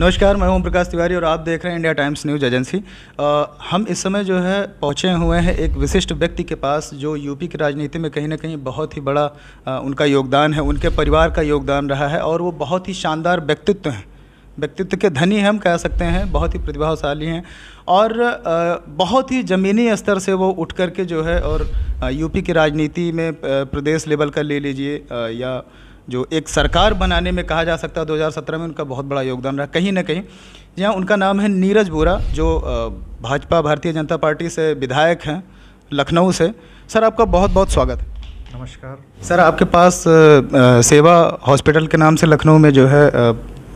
नमस्कार मैं ओम प्रकाश तिवारी और आप देख रहे हैं इंडिया टाइम्स न्यूज़ एजेंसी। हम इस समय जो है पहुँचे हुए हैं एक विशिष्ट व्यक्ति के पास जो यूपी की राजनीति में कहीं ना कहीं बहुत ही बड़ा आ, उनका योगदान है उनके परिवार का योगदान रहा है और वो बहुत ही शानदार व्यक्तित्व हैं। व्यक्तित्व के धनी हम कह सकते हैं बहुत ही प्रतिभाशाली हैं और बहुत ही ज़मीनी स्तर से वो उठ करके जो है और यूपी की राजनीति में प्रदेश लेवल का ले लीजिए या जो एक सरकार बनाने में कहा जा सकता है 2017 में उनका बहुत बड़ा योगदान रहा कहीं ना कहीं। जहाँ उनका नाम है नीरज बोरा जो भाजपा भारतीय जनता पार्टी से विधायक हैं लखनऊ से। सर आपका बहुत बहुत स्वागत। है नमस्कार। सर आपके पास सेवा हॉस्पिटल के नाम से लखनऊ में जो है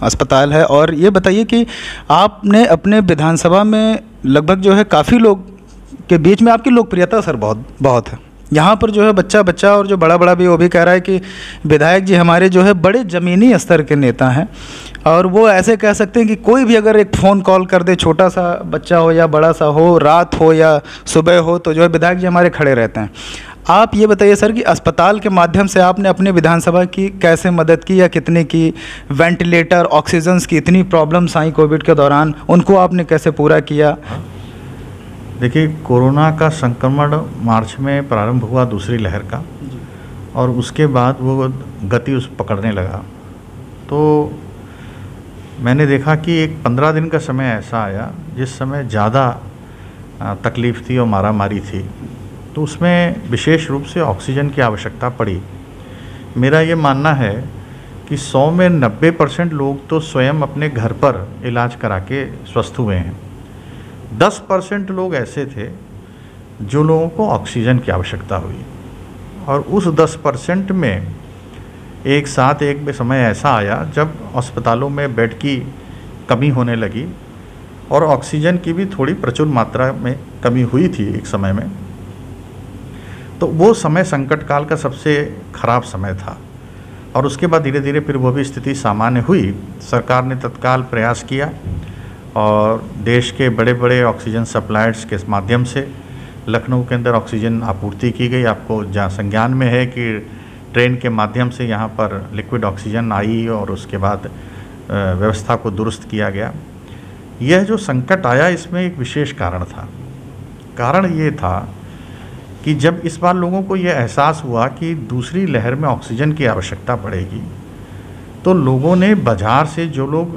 अस्पताल है और ये बताइए कि आपने अपने विधानसभा में लगभग जो है काफ़ी लोग के बीच में आपकी लोकप्रियता सर बहुत बहुत है। यहाँ पर जो है बच्चा बच्चा और जो बड़ा बड़ा भी वो भी कह रहा है कि विधायक जी हमारे जो है बड़े ज़मीनी स्तर के नेता हैं। और वो ऐसे कह सकते हैं कि कोई भी अगर एक फ़ोन कॉल कर दे छोटा सा बच्चा हो या बड़ा सा हो, रात हो या सुबह हो तो जो है विधायक जी हमारे खड़े रहते हैं। आप ये बताइए सर कि अस्पताल के माध्यम से आपने अपने विधानसभा की कैसे मदद की या कितने की, वेंटिलेटर, ऑक्सीजन्स की इतनी प्रॉब्लम्स आई कोविड के दौरान, उनको आपने कैसे पूरा किया? देखिए कोरोना का संक्रमण मार्च में प्रारंभ हुआ दूसरी लहर का और उसके बाद वो गति उस पकड़ने लगा। तो मैंने देखा कि एक पंद्रह दिन का समय ऐसा आया जिस समय ज़्यादा तकलीफ़ थी और मारा मारी थी। तो उसमें विशेष रूप से ऑक्सीजन की आवश्यकता पड़ी। मेरा ये मानना है कि 100 में 90 परसेंट लोग तो स्वयं अपने घर पर इलाज करा के स्वस्थ हुए हैं। दस परसेंट लोग ऐसे थे जो लोगों को ऑक्सीजन की आवश्यकता हुई। और उस दस परसेंट में एक साथ एक समय ऐसा आया जब अस्पतालों में बेड की कमी होने लगी और ऑक्सीजन की भी थोड़ी प्रचुर मात्रा में कमी हुई थी एक समय में। तो वो समय संकट काल का सबसे खराब समय था। और उसके बाद धीरे धीरे फिर वो भी स्थिति सामान्य हुई। सरकार ने तत्काल प्रयास किया। और देश के बड़े बड़े ऑक्सीजन सप्लायर्स के माध्यम से लखनऊ के अंदर ऑक्सीजन आपूर्ति की गई। आपको जहाँ संज्ञान में है कि ट्रेन के माध्यम से यहाँ पर लिक्विड ऑक्सीजन आई और उसके बाद व्यवस्था को दुरुस्त किया गया। यह जो संकट आया, इसमें एक विशेष कारण था। कारण ये था कि जब इस बार लोगों को यह एहसास हुआ कि दूसरी लहर में ऑक्सीजन की आवश्यकता पड़ेगी तो लोगों ने बाज़ार से जो लोग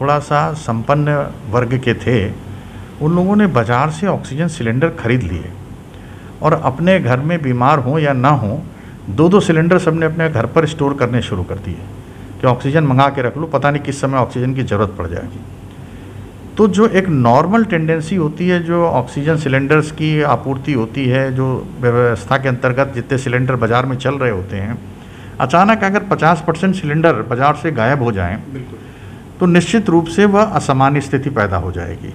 थोड़ा सा संपन्न वर्ग के थे, उन लोगों ने बाज़ार से ऑक्सीजन सिलेंडर खरीद लिए। और अपने घर में बीमार हों या ना हों दो दो सिलेंडर सबने अपने घर पर स्टोर करने शुरू कर दिए कि ऑक्सीजन मंगा के रख लो, पता नहीं किस समय ऑक्सीजन की ज़रूरत पड़ जाएगी। तो जो एक नॉर्मल टेंडेंसी होती है, जो ऑक्सीजन सिलेंडर्स की आपूर्ति होती है, जो व्यवस्था के अंतर्गत जितने सिलेंडर बाज़ार में चल रहे होते हैं, अचानक अगर 50 परसेंट सिलेंडर बाज़ार से गायब हो जाएँ तो निश्चित रूप से वह असामान्य स्थिति पैदा हो जाएगी।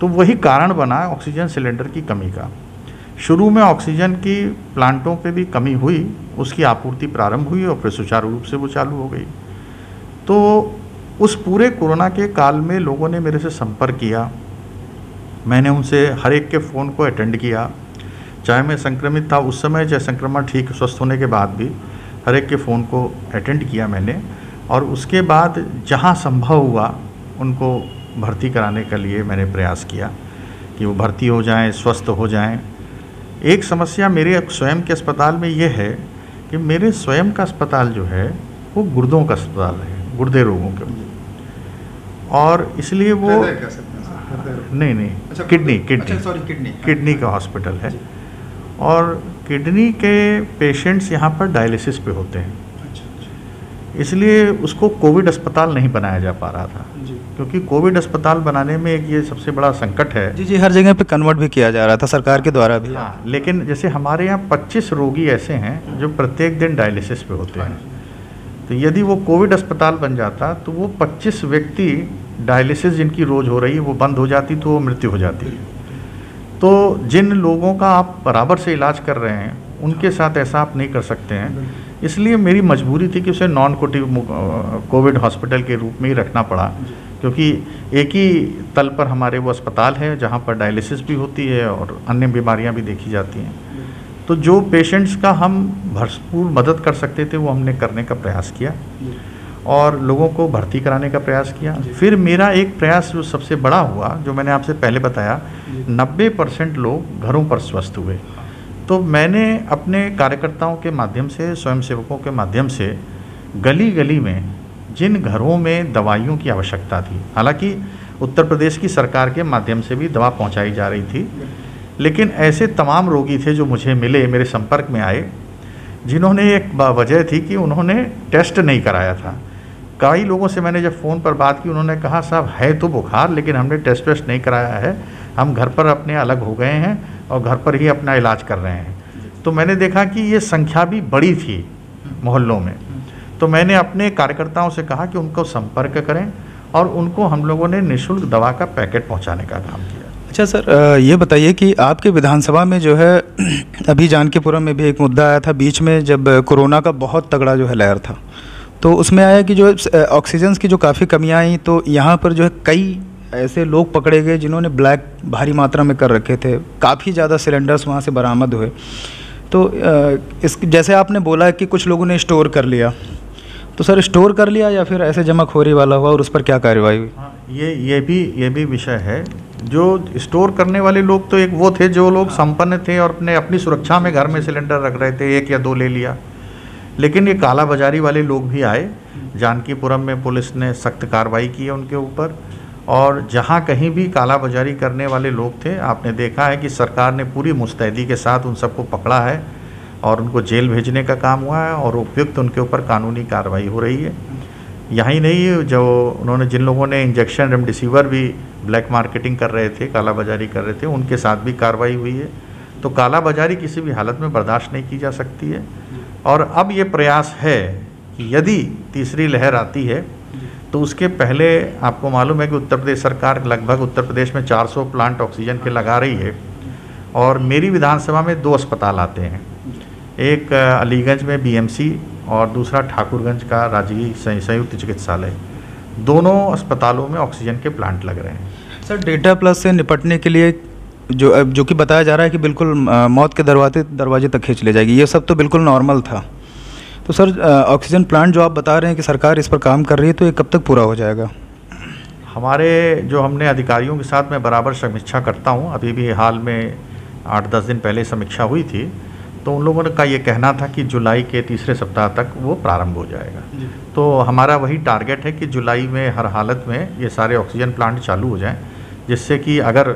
तो वही कारण बना ऑक्सीजन सिलेंडर की कमी का। शुरू में ऑक्सीजन की प्लांटों पे भी कमी हुई, उसकी आपूर्ति प्रारंभ हुई और फिर सुचारू रूप से वो चालू हो गई। तो उस पूरे कोरोना के काल में लोगों ने मेरे से संपर्क किया। मैंने उनसे हर एक के फ़ोन को अटेंड किया। चाहे मैं संक्रमित था उस समय, चाहे संक्रमण ठीक स्वस्थ होने के बाद भी, हर एक के फ़ोन को अटेंड किया मैंने। और उसके बाद जहाँ संभव हुआ उनको भर्ती कराने के लिए मैंने प्रयास किया कि वो भर्ती हो जाएँ स्वस्थ हो जाएँ। एक समस्या मेरे स्वयं के अस्पताल में ये है कि मेरे स्वयं का अस्पताल जो है वो गुर्दों का अस्पताल है गुर्दे रोगों के। और इसलिए वो नहीं नहीं अच्छा, किडनी किडनी। अच्छा, किडनी। किडनी का हॉस्पिटल है। और किडनी के पेशेंट्स यहाँ पर डायलिसिस पे होते हैं। इसलिए उसको कोविड अस्पताल नहीं बनाया जा पा रहा था। क्योंकि कोविड अस्पताल बनाने में एक ये सबसे बड़ा संकट है। जी जी हर जगह पे कन्वर्ट भी किया जा रहा था सरकार के द्वारा भी। हाँ लेकिन जैसे हमारे यहाँ 25 रोगी ऐसे हैं जो प्रत्येक दिन डायलिसिस पे होते हैं। तो यदि वो कोविड अस्पताल बन जाता तो वो 25 व्यक्ति डायलिसिस जिनकी रोज़ हो रही है वो बंद हो जाती तो वो मृत्यु हो जाती तो जिन लोगों का आप बराबर से इलाज कर रहे हैं उनके साथ ऐसा आप नहीं कर सकते हैं। इसलिए मेरी मजबूरी थी कि उसे नॉन कोटिव कोविड हॉस्पिटल के रूप में ही रखना पड़ा। क्योंकि एक ही तल पर हमारे वो अस्पताल है जहाँ पर डायलिसिस भी होती है और अन्य बीमारियाँ भी देखी जाती हैं। तो जो पेशेंट्स का हम भरपूर मदद कर सकते थे वो हमने करने का प्रयास किया और लोगों को भर्ती कराने का प्रयास किया। फिर मेरा एक प्रयास जो सबसे बड़ा हुआ जो मैंने आपसे पहले बताया नब्बे परसेंट लोग घरों पर स्वस्थ हुए। तो मैंने अपने कार्यकर्ताओं के माध्यम से, स्वयंसेवकों के माध्यम से गली गली में जिन घरों में दवाइयों की आवश्यकता थी, हालाँकि उत्तर प्रदेश की सरकार के माध्यम से भी दवा पहुंचाई जा रही थी, लेकिन ऐसे तमाम रोगी थे जो मुझे मिले, मेरे संपर्क में आए, जिन्होंने एक वजह थी कि उन्होंने टेस्ट नहीं कराया था। कई लोगों से मैंने जब फ़ोन पर बात की, उन्होंने कहा, साहब, है तो बुखार, लेकिन हमने टेस्ट वेस्ट नहीं कराया है। हम घर पर अपने अलग हो गए हैं और घर पर ही अपना इलाज कर रहे हैं। तो मैंने देखा कि ये संख्या भी बड़ी थी मोहल्लों में। तो मैंने अपने कार्यकर्ताओं से कहा कि उनको संपर्क करें और उनको हम लोगों ने निःशुल्क दवा का पैकेट पहुँचाने का काम किया। अच्छा सर ये बताइए कि आपके विधानसभा में जो है, अभी जानकीपुरम में भी एक मुद्दा आया था बीच में जब कोरोना का बहुत तगड़ा जो है लहर था। तो उसमें आया कि जो ऑक्सीजन की जो काफ़ी कमियाँ आई तो यहाँ पर जो है कई ऐसे लोग पकड़े गए जिन्होंने ब्लैक भारी मात्रा में कर रखे थे। काफ़ी ज़्यादा सिलेंडर्स वहाँ से बरामद हुए। तो इस जैसे आपने बोला कि कुछ लोगों ने स्टोर कर लिया। तो सर स्टोर कर लिया या फिर ऐसे जमाखोरी वाला हुआ और उस पर क्या कार्रवाई हुई? हाँ, ये ये भी ये भी विषय है। जो स्टोर करने वाले लोग तो एक वो थे जो लोग संपन्न थे और अपने अपनी सुरक्षा में घर में सिलेंडर रख रहे थे एक या दो ले लिया। लेकिन ये काला बाजारी वाले लोग भी आए। जानकीपुरम में पुलिस ने सख्त कार्रवाई की है उनके ऊपर। और जहाँ कहीं भी कालाबाजारी करने वाले लोग थे, आपने देखा है कि सरकार ने पूरी मुस्तैदी के साथ उन सबको पकड़ा है और उनको जेल भेजने का काम हुआ है और उपयुक्त उनके ऊपर कानूनी कार्रवाई हो रही है। यहाँ नहीं, जो उन्होंने, जिन लोगों ने इंजेक्शन रेमडेसिविर भी ब्लैक मार्केटिंग कर रहे थे, कालाबाजारी कर रहे थे, उनके साथ भी कार्रवाई हुई है। तो कालाबाजारी किसी भी हालत में बर्दाश्त नहीं की जा सकती है। और अब ये प्रयास है कि यदि तीसरी लहर आती है तो उसके पहले आपको मालूम है कि उत्तर प्रदेश सरकार लगभग उत्तर प्रदेश में 400 प्लांट ऑक्सीजन के लगा रही है और मेरी विधानसभा में दो अस्पताल आते हैं। एक अलीगंज में बीएमसी और दूसरा ठाकुरगंज का राजकीय संयुक्त चिकित्सालय। दोनों अस्पतालों में ऑक्सीजन के प्लांट लग रहे हैं। सर, डेटा प्लस से निपटने के लिए जो जो कि बताया जा रहा है कि बिल्कुल मौत के दरवाजे दरवाजे तक खींच ले जाएगी, ये सब तो बिल्कुल नॉर्मल था। तो सर ऑक्सीजन प्लांट जो आप बता रहे हैं कि सरकार इस पर काम कर रही है तो ये कब तक पूरा हो जाएगा? हमारे जो हमने अधिकारियों के साथ मैं बराबर समीक्षा करता हूँ अभी भी हाल में आठ दस दिन पहले समीक्षा हुई थी तो उन लोगों का ये कहना था कि जुलाई के तीसरे सप्ताह तक वो प्रारंभ हो जाएगा। तो हमारा वही टारगेट है कि जुलाई में हर हालत में ये सारे ऑक्सीजन प्लांट चालू हो जाएँ जिससे कि अगर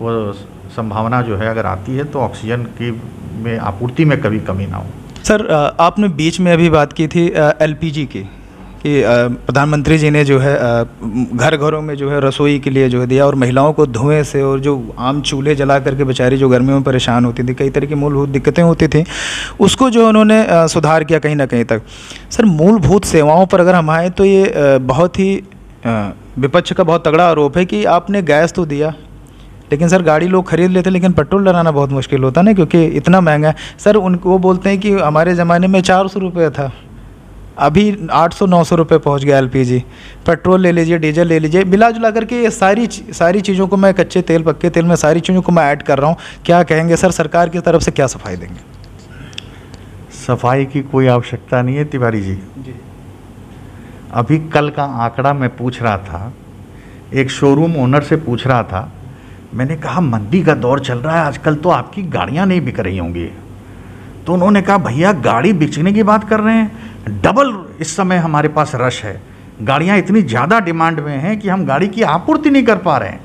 वो संभावना जो है अगर आती है तो ऑक्सीजन की में आपूर्ति में कभी कमी ना हो। सर आपने बीच में अभी बात की थी एलपीजी की, कि प्रधानमंत्री जी ने जो है घर घरों में जो है रसोई के लिए जो है दिया और महिलाओं को धुएँ से और जो आम चूल्हे जला करके बेचारी जो गर्मियों में परेशान होती थी, कई तरह की मूलभूत दिक्कतें होती थी, उसको जो उन्होंने सुधार किया कहीं ना कहीं तक। सर, मूलभूत सेवाओं पर अगर हम आएँ तो ये बहुत ही विपक्ष का बहुत तगड़ा आरोप है कि आपने गैस तो दिया लेकिन सर गाड़ी लोग खरीद लेते लेकिन पेट्रोल डलाना बहुत मुश्किल होता ना क्योंकि इतना महँगा है। सर उनको वो बोलते हैं कि हमारे ज़माने में चार सौ रुपये था। अभी 800-900 रुपये पहुँच गया एलपीजी। पेट्रोल ले लीजिए डीजल ले लीजिए मिला जुला करके ये सारी सारी चीज़ों को मैं कच्चे तेल पक्के तेल में सारी चीज़ों को मैं ऐड कर रहा हूँ। क्या कहेंगे सर सरकार की तरफ़ से क्या सफ़ाई देंगे? सफ़ाई की कोई आवश्यकता नहीं है तिवारी जी। जी। अभी कल का आंकड़ा मैं पूछ रहा था एक शोरूम ओनर से पूछ रहा था मैंने कहा, मंदी का दौर चल रहा है, आजकल तो आपकी गाड़ियाँ नहीं बिक रही होंगी। तो उन्होंने कहा, भैया, गाड़ी बेचने की बात कर रहे हैं। डबल इस समय हमारे पास रश है। गाड़ियाँ इतनी ज़्यादा डिमांड में हैं कि हम गाड़ी की आपूर्ति नहीं कर पा रहे हैं।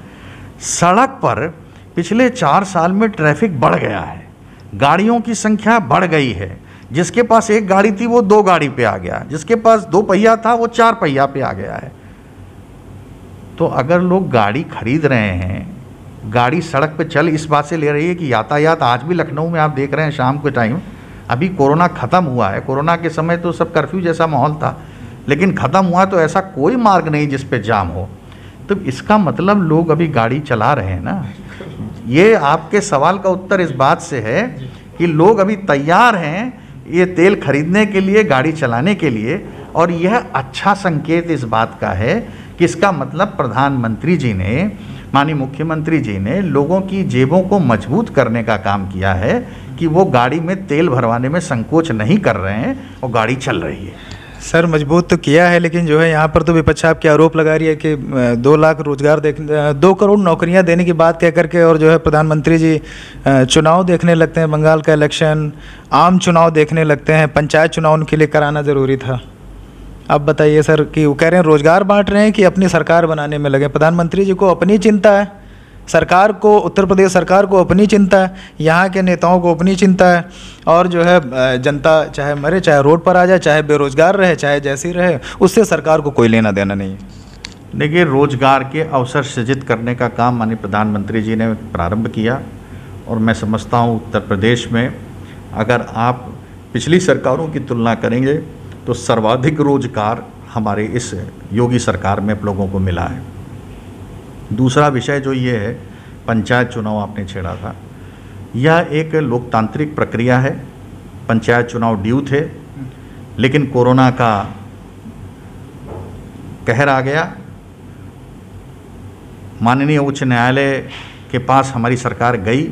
सड़क पर पिछले चार साल में ट्रैफ़िक बढ़ गया है। गाड़ियों की संख्या बढ़ गई है। जिसके पास एक गाड़ी थी, वो दो गाड़ी पे आ गया। जिसके पास दो पहिया था, वो चार पहिया पे आ गया है। तो अगर लोग गाड़ी खरीद रहे हैं गाड़ी सड़क पे चल इस बात से ले रही है कि यातायात आज भी लखनऊ में आप देख रहे हैं शाम के टाइम। अभी कोरोना ख़त्म हुआ है। कोरोना के समय तो सब कर्फ्यू जैसा माहौल था, लेकिन ख़त्म हुआ तो ऐसा कोई मार्ग नहीं जिस पे जाम हो। तो इसका मतलब लोग अभी गाड़ी चला रहे हैं ना? ये आपके सवाल का उत्तर इस बात से है कि लोग अभी तैयार हैं ये तेल खरीदने के लिए, गाड़ी चलाने के लिए, और यह अच्छा संकेत इस बात का है कि इसका मतलब प्रधानमंत्री जी ने माननीय मुख्यमंत्री जी ने लोगों की जेबों को मज़बूत करने का काम किया है कि वो गाड़ी में तेल भरवाने में संकोच नहीं कर रहे हैं और गाड़ी चल रही है। सर, मज़बूत तो किया है, लेकिन जो है यहाँ पर तो विपक्ष आपके आरोप लगा रही है कि दो लाख रोज़गार देख दो करोड़ नौकरियाँ देने की बात कह करके और जो है प्रधानमंत्री जी चुनाव देखने लगते हैं, बंगाल का इलेक्शन, आम चुनाव देखने लगते हैं, पंचायत चुनाव उनके लिए कराना ज़रूरी था। अब बताइए सर कि वो कह रहे हैं, रोज़गार बांट रहे हैं कि अपनी सरकार बनाने में लगे? प्रधानमंत्री जी को अपनी चिंता है। सरकार को, उत्तर प्रदेश सरकार को अपनी चिंता है। यहाँ के नेताओं को अपनी चिंता है। और जो है जनता चाहे मरे, चाहे रोड पर आ जाए, चाहे बेरोजगार रहे, चाहे जैसी रहे, उससे सरकार को कोई लेना देना नहीं देखिए, रोज़गार के अवसर सृजित करने का काम माननीय प्रधानमंत्री जी ने प्रारंभ किया। और मैं समझता हूँ उत्तर प्रदेश में, अगर आप पिछली सरकारों की तुलना करेंगे तो सर्वाधिक रोज़गार हमारे इस योगी सरकार में लोगों को मिला है। दूसरा विषय जो ये है, पंचायत चुनाव आपने छेड़ा था। यह एक लोकतांत्रिक प्रक्रिया है, पंचायत चुनाव ड्यू थे लेकिन कोरोना का कहर आ गया। माननीय उच्च न्यायालय के पास हमारी सरकार गई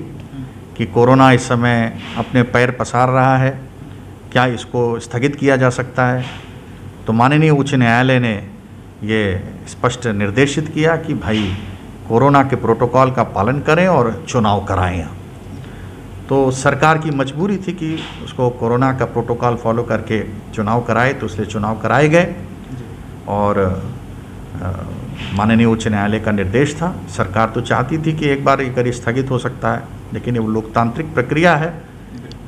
कि कोरोना इस समय अपने पैर पसार रहा है। क्या इसको स्थगित किया जा सकता है? तो माननीय उच्च न्यायालय ने ये स्पष्ट निर्देशित किया कि भाई, कोरोना के प्रोटोकॉल का पालन करें और चुनाव कराएँ। तो सरकार की मजबूरी थी कि उसको कोरोना का प्रोटोकॉल फॉलो करके चुनाव कराए तो इसलिए चुनाव कराए गए। और माननीय उच्च न्यायालय का निर्देश था। सरकार तो चाहती थी कि एक बार ये करी स्थगित हो सकता है, लेकिन ये लोकतांत्रिक प्रक्रिया है,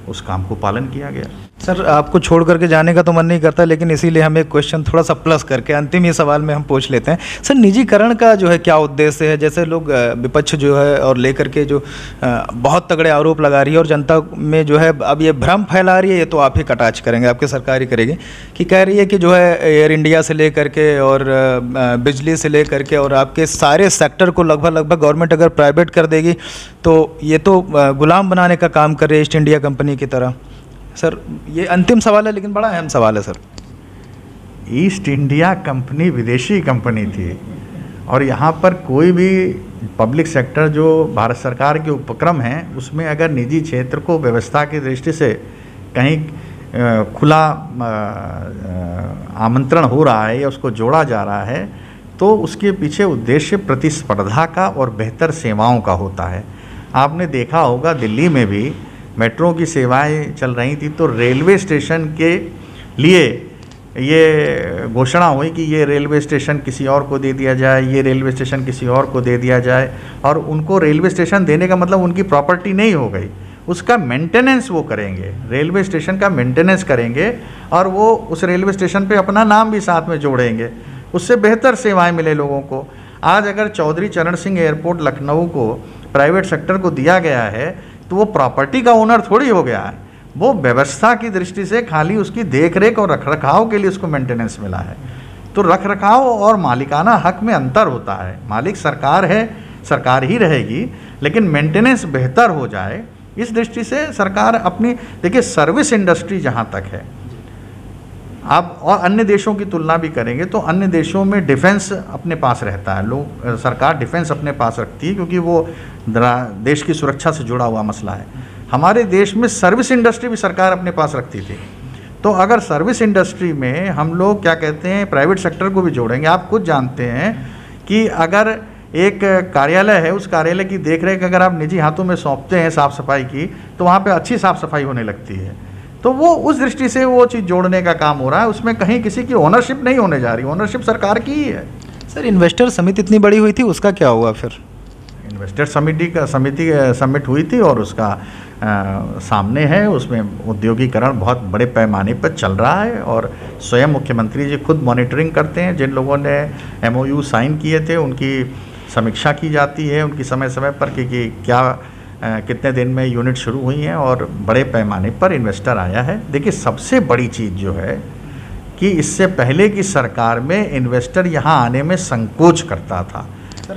उस काम को पालन किया गया। सर, आपको छोड़ करके जाने का तो मन नहीं करता, लेकिन इसीलिए हम एक क्वेश्चन थोड़ा सा प्लस करके अंतिम ही सवाल में हम पूछ लेते हैं। सर, निजीकरण का जो है क्या उद्देश्य है? जैसे लोग विपक्ष जो है और लेकर के जो बहुत तगड़े आरोप लगा रही है और जनता में जो है अब ये भ्रम फैला रही है, ये तो आप ही कटाच करेंगे, आपकी सरकार ही करेगी, कि कह रही है कि जो है एयर इंडिया से लेकर के और बिजली से लेकर के और आपके सारे सेक्टर को लगभग लगभग गवर्नमेंट अगर प्राइवेट कर देगी तो ये तो गुलाम बनाने का काम कर रही है ईस्ट इंडिया कंपनी की तरह। सर, ये अंतिम सवाल है, लेकिन बड़ा अहम सवाल है, सर। ईस्ट इंडिया कंपनी विदेशी कंपनी थी, और यहाँ पर कोई भी पब्लिक सेक्टर जो भारत सरकार के उपक्रम हैं, उसमें अगर निजी क्षेत्र को व्यवस्था की दृष्टि से कहीं खुला आमंत्रण हो रहा है या उसको जोड़ा जा रहा है तो उसके पीछे उद्देश्य प्रतिस्पर्धा का और बेहतर सेवाओं का होता है। आपने देखा होगा दिल्ली में भी मेट्रो की सेवाएँ चल रही थी तो रेलवे स्टेशन के लिए ये घोषणा हुई कि ये रेलवे स्टेशन किसी और को दे दिया जाए, ये रेलवे स्टेशन किसी और को दे दिया जाए, और उनको रेलवे स्टेशन देने का मतलब उनकी प्रॉपर्टी नहीं हो गई। उसका मेंटेनेंस वो करेंगे, रेलवे स्टेशन का मेंटेनेंस करेंगे, और वो उस रेलवे स्टेशन पे अपना नाम भी साथ में जोड़ेंगे। उससे बेहतर सेवाएँ मिले लोगों को। आज अगर चौधरी चरण सिंह एयरपोर्ट, लखनऊ को प्राइवेट सेक्टर को दिया गया है तो वो प्रॉपर्टी का ओनर थोड़ी हो गया है। वो व्यवस्था की दृष्टि से खाली उसकी देख रेख और रख रखाव के लिए उसको मेंटेनेंस मिला है। तो रख रखाव और मालिकाना हक में अंतर होता है। मालिक सरकार है, सरकार ही रहेगी, लेकिन मेंटेनेंस बेहतर हो जाए। इस दृष्टि से सरकार अपनी, देखिए सर्विस इंडस्ट्री जहाँ तक है आप और अन्य देशों की तुलना भी करेंगे तो अन्य देशों में डिफेंस अपने पास रहता है। लोग सरकार डिफेंस अपने पास रखती है क्योंकि वो देश की सुरक्षा से जुड़ा हुआ मसला है। हमारे देश में सर्विस इंडस्ट्री भी सरकार अपने पास रखती थी। तो अगर सर्विस इंडस्ट्री में हम लोग क्या कहते हैं, प्राइवेट सेक्टर को भी जोड़ेंगे। आप खुद जानते हैं कि अगर एक कार्यालय है, उस कार्यालय की देखरेख अगर आप निजी हाथों में सौंपते हैं साफ़ सफ़ाई की तो वहाँ पे अच्छी साफ़ सफ़ाई होने लगती है। तो वो उस दृष्टि से वो चीज़ जोड़ने का काम हो रहा है। उसमें कहीं किसी की ओनरशिप नहीं होने जा रही। ओनरशिप सरकार की ही है। सर इन्वेस्टर समिति इतनी बड़ी हुई थी उसका क्या हुआ फिर? इन्वेस्टर समिति का समिति समिट हुई थी और उसका आ, सामने है। उसमें उद्योगीकरण बहुत बड़े पैमाने पर चल रहा है और स्वयं मुख्यमंत्री जी खुद मॉनिटरिंग करते हैं। जिन लोगों ने एमओयू साइन किए थे उनकी समीक्षा की जाती है उनकी समय समय पर कि, कि क्या कितने दिन में यूनिट शुरू हुई हैं और बड़े पैमाने पर इन्वेस्टर आया है। देखिए सबसे बड़ी चीज़ जो है कि इससे पहले की सरकार में इन्वेस्टर यहाँ आने में संकोच करता था।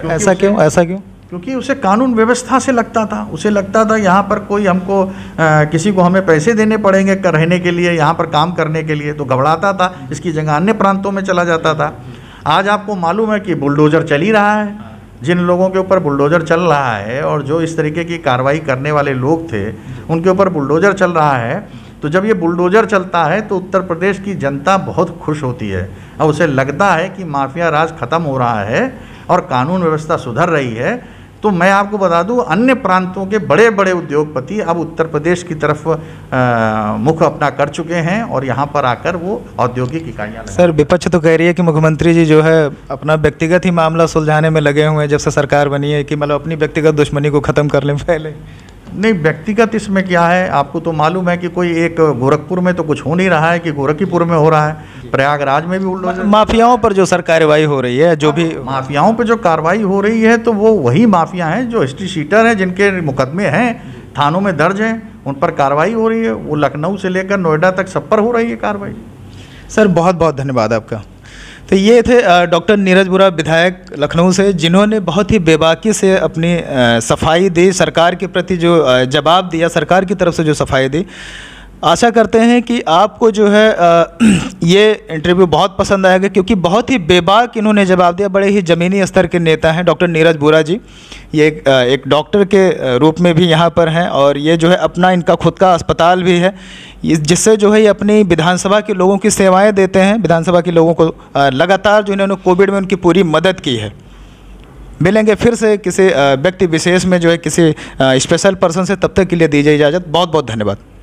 ऐसा क्यों? ऐसा क्यों? क्योंकि उसे कानून व्यवस्था से लगता था। उसे लगता था यहाँ पर कोई हमको आ, किसी को हमें पैसे देने पड़ेंगे कर रहने के लिए यहाँ पर काम करने के लिए तो घबराता था। इसकी जगह अन्य प्रांतों में चला जाता था। आज आपको मालूम है कि बुलडोज़र चल ही रहा है। जिन लोगों के ऊपर बुलडोज़र चल रहा है और जो इस तरीके की कार्रवाई करने वाले लोग थे, उनके ऊपर बुलडोज़र चल रहा है तो जब ये बुलडोजर चलता है तो उत्तर प्रदेश की जनता बहुत खुश होती है। और उसे लगता है कि माफिया राज खत्म हो रहा है और कानून व्यवस्था सुधर रही है तो मैं आपको बता दूँ, अन्य प्रांतों के बड़े बड़े उद्योगपति अब उत्तर प्रदेश की तरफ़ मुख अपना कर चुके हैं और यहाँ पर आकर वो औद्योगिक इकाइयाँ सर, विपक्ष तो कह रही है कि मुख्यमंत्री जी जो है, अपना व्यक्तिगत ही मामला सुलझाने में लगे हुए हैं, जब से सरकार बनी है, कि मतलब अपनी व्यक्तिगत दुश्मनी को ख़त्म कर लें पहले। नहीं व्यक्तिगत इसमें क्या है? आपको तो मालूम है कि कोई एक गोरखपुर में तो कुछ हो नहीं रहा है कि गोरखीपुर में हो रहा है। प्रयागराज में भी बुलडोजर माफियाओं पर जो सर कार्रवाई हो रही है जो भी माफियाओं पर जो कार्रवाई हो रही है तो वो वही माफिया हैं जो हिस्ट्री शीटर हैं जिनके मुकदमे हैं थानों में दर्ज हैं उन पर कार्रवाई हो रही है। वो लखनऊ से लेकर नोएडा तक सब पर हो रही है कार्रवाई। सर बहुत बहुत धन्यवाद आपका। तो ये थे डॉक्टर नीरज बुरा, विधायक लखनऊ से, जिन्होंने बहुत ही बेबाकी से अपनी सफ़ाई दी, सरकार के प्रति जो जवाब दिया, सरकार की तरफ़ से जो सफ़ाई दी। आशा करते हैं कि आपको जो है ये इंटरव्यू बहुत पसंद आएगा क्योंकि बहुत ही बेबाक इन्होंने जवाब दिया। बड़े ही ज़मीनी स्तर के नेता हैं डॉक्टर नीरज बुरा जी। ये एक, डॉक्टर के रूप में भी यहाँ पर हैं और ये जो है अपना इनका खुद का अस्पताल भी है। जिससे जो है ये अपनी विधानसभा के लोगों की सेवाएँ देते हैं विधानसभा के लोगों को लगातार जो इन्होंने कोविड में उनकी पूरी मदद की है। मिलेंगे फिर से किसी व्यक्ति विशेष में जो है किसी स्पेशल पर्सन से तब तक के लिए दीजिए इजाज़त। बहुत बहुत धन्यवाद।